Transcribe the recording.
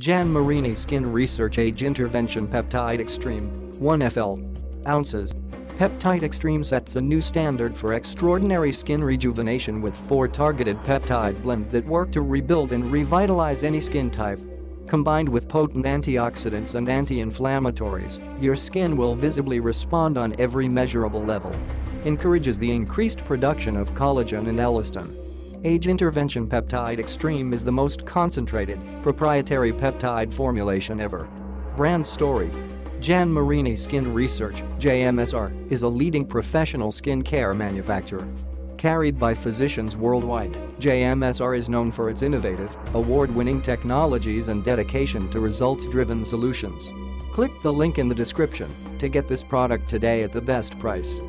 Jan Marini Skin Research Age Intervention Peptide Extreme 1 FL ounces. Peptide Extreme sets a new standard for extraordinary skin rejuvenation with four targeted peptide blends that work to rebuild and revitalize any skin type. Combined with potent antioxidants and anti-inflammatories, your skin will visibly respond on every measurable level. Encourages the increased production of collagen and elastin. Age Intervention Peptide Extreme is the most concentrated, proprietary peptide formulation ever. Brand story Jan Marini Skin Research, JMSR, is a leading professional skin care manufacturer. Carried by physicians worldwide, JMSR is known for its innovative, award-winning technologies and dedication to results-driven solutions. Click the link in the description to get this product today at the best price.